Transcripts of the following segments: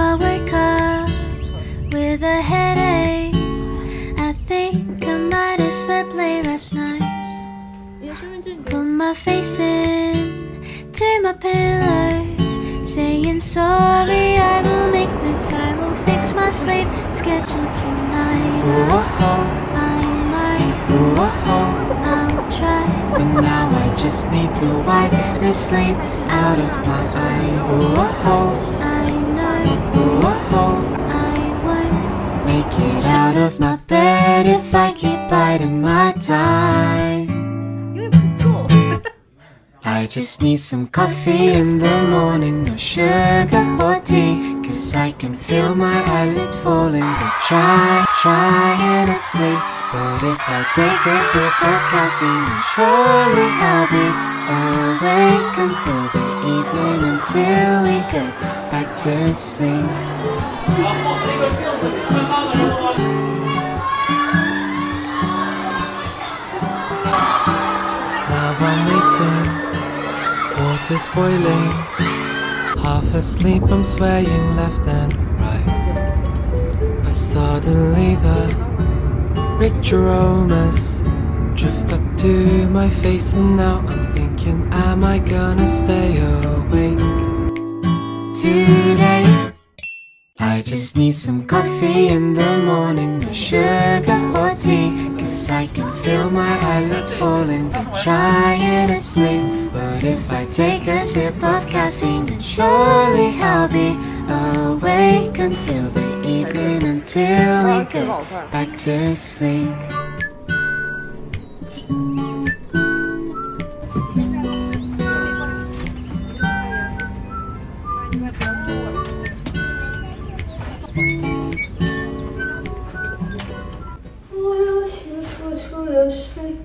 I wake up with a headache. I think I might have slept late last night. Put my face in to my pillow, saying sorry. I will make notes. I will fix my sleep schedule tonight. Oh, I might. I'll try, but now I just need to wipe the sleep out of my eyes. I I just need some coffee in the morning, no sugar or tea. Cause I can feel my eyelids falling, but try, trying to sleep. But if I take a sip of caffeine, then surely I'll be awake until the evening, until we go back to sleep. Waiting, water's boiling. Half asleep, I'm swaying left and right. But suddenly the rich aromas drift up to my face, and now I'm thinking, am I gonna stay just need some coffee in the morning, sugar or tea. Cause I can feel my eyelids falling, I'm trying to sleep. But if I take a sip of caffeine, then surely I'll be awake until the evening, until I go back to sleep. 我用心付出流水，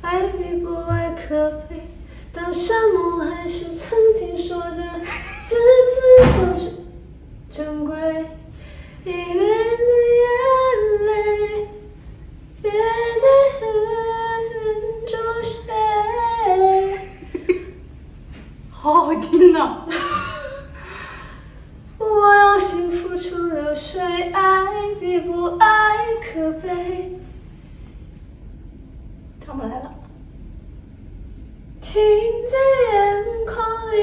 爱比不爱可悲。当山盟海誓曾经说的字字都是珍贵，一个人的眼泪也得忍住谁？好好听呐、心付出流水，爱比不爱可悲。唱不来了。停在眼眶里，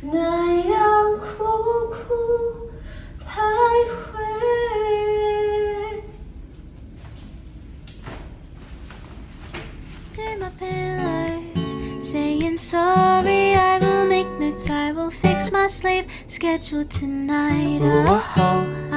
那样苦苦徘徊。sleep scheduled tonight. Oh.